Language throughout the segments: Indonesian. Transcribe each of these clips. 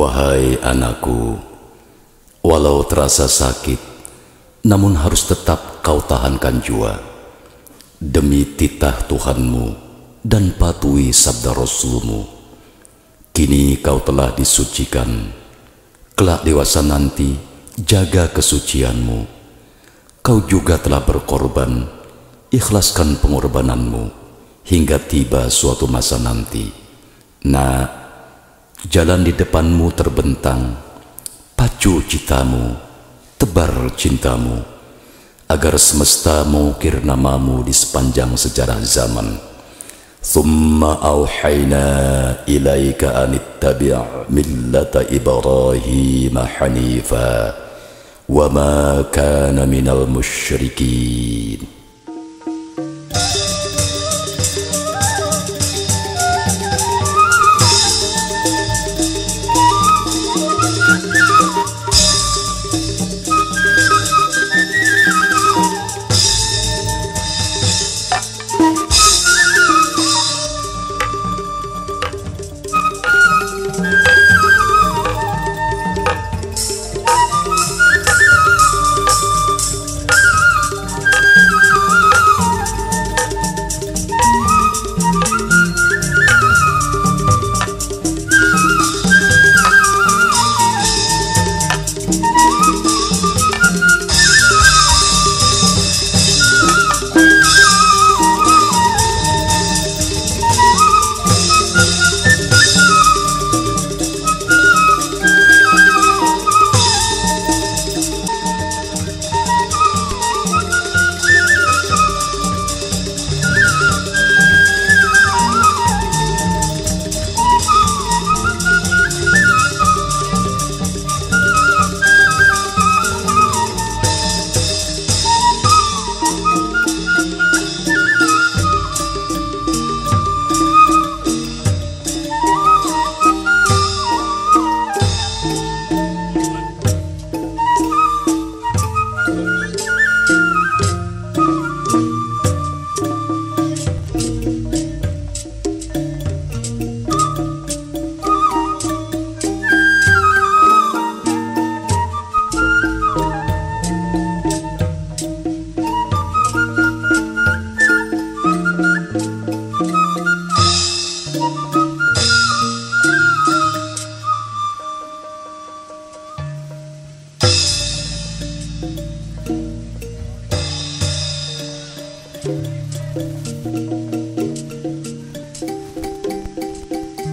Wahai anakku, walau terasa sakit, namun harus tetap kau tahankan jua. Demi titah Tuhanmu dan patuhi sabda Rasulmu, kini kau telah disucikan. Kelak dewasa nanti, jaga kesucianmu. Kau juga telah berkorban, ikhlaskan pengorbananmu hingga tiba suatu masa nanti. Nah, Jalan di depanmu terbentang, pacu citamu, tebar cintamu, agar semesta mengukir namamu di sepanjang sejarah zaman. Thumma awhayna ilaika anittabi' millata Ibrahim hanifa wa ma kana minal musyrikin.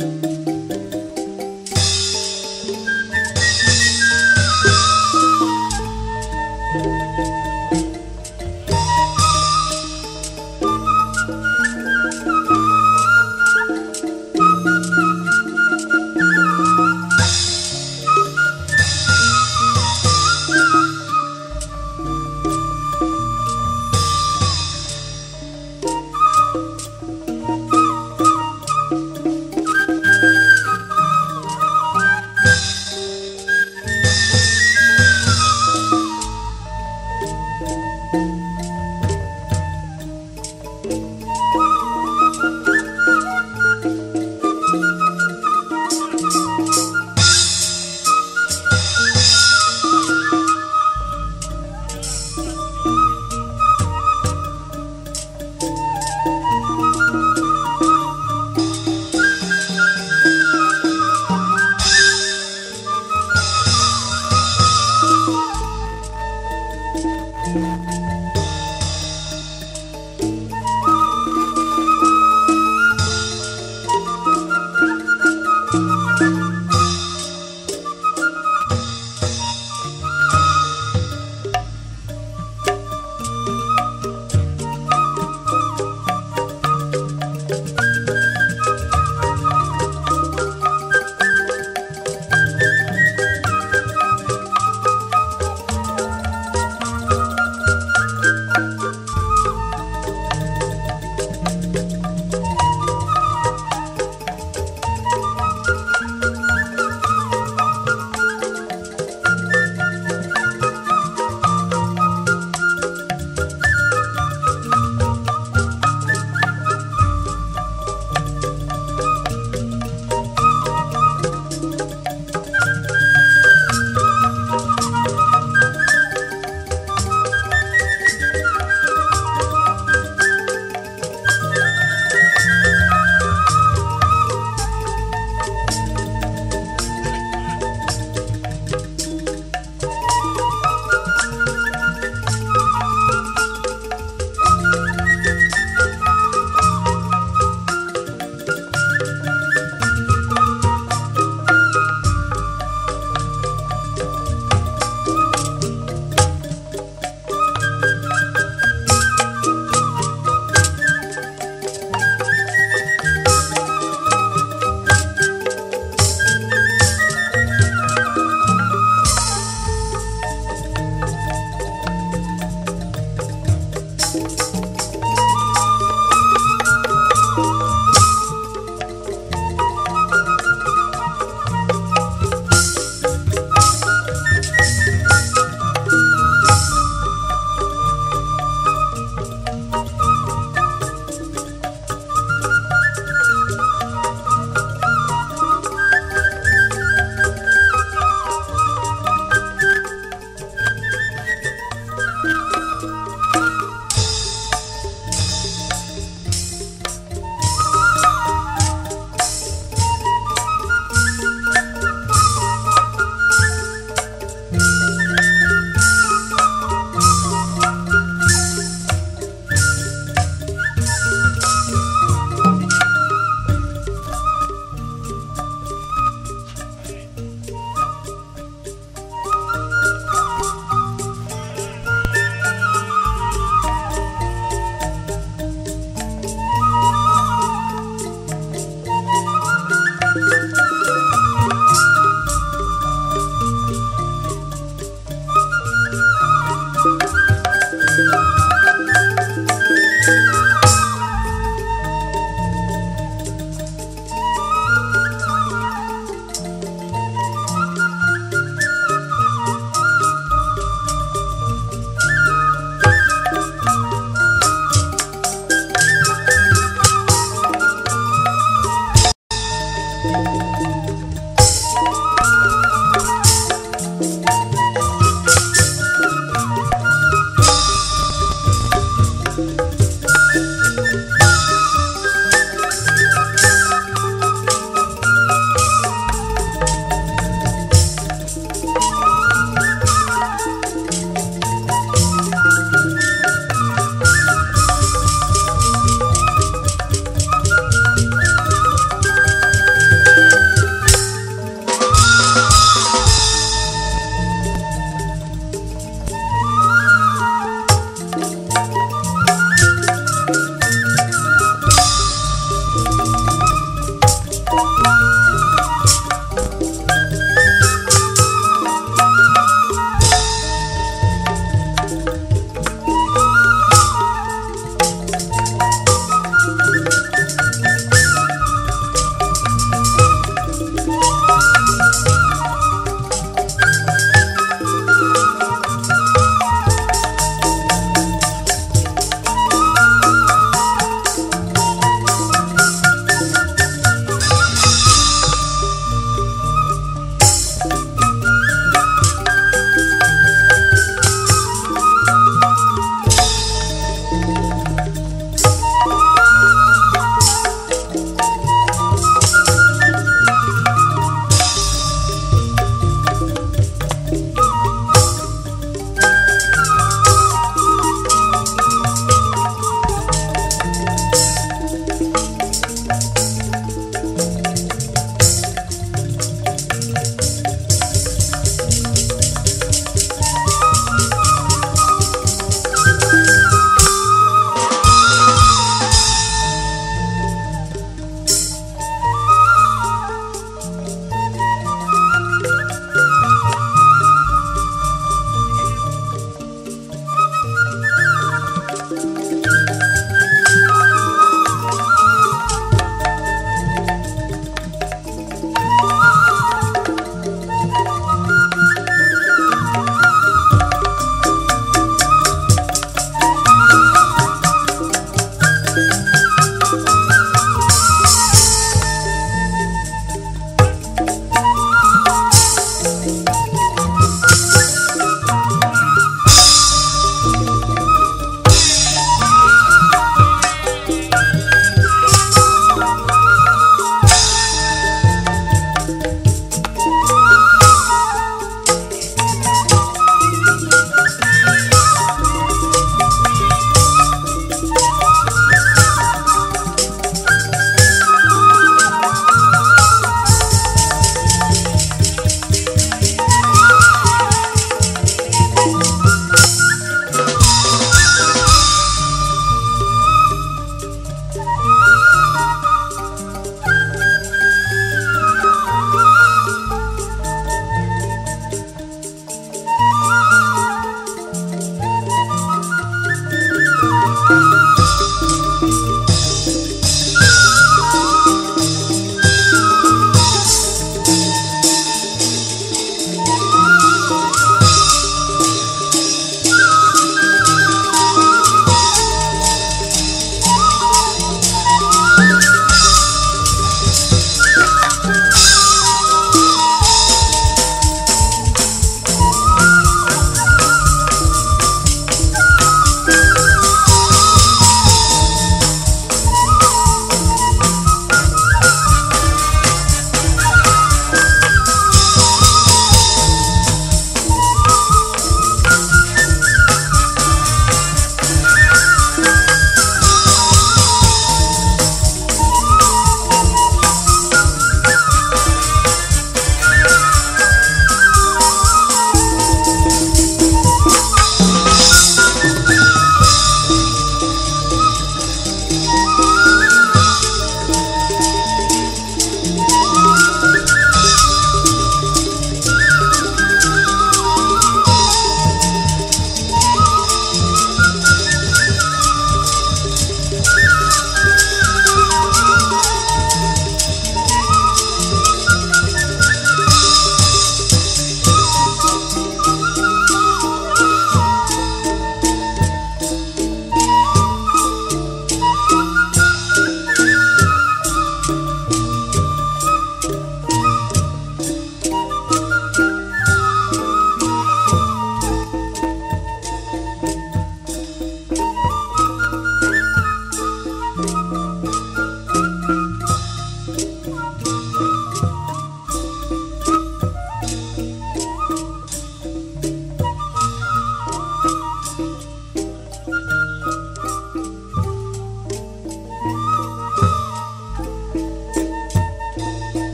Música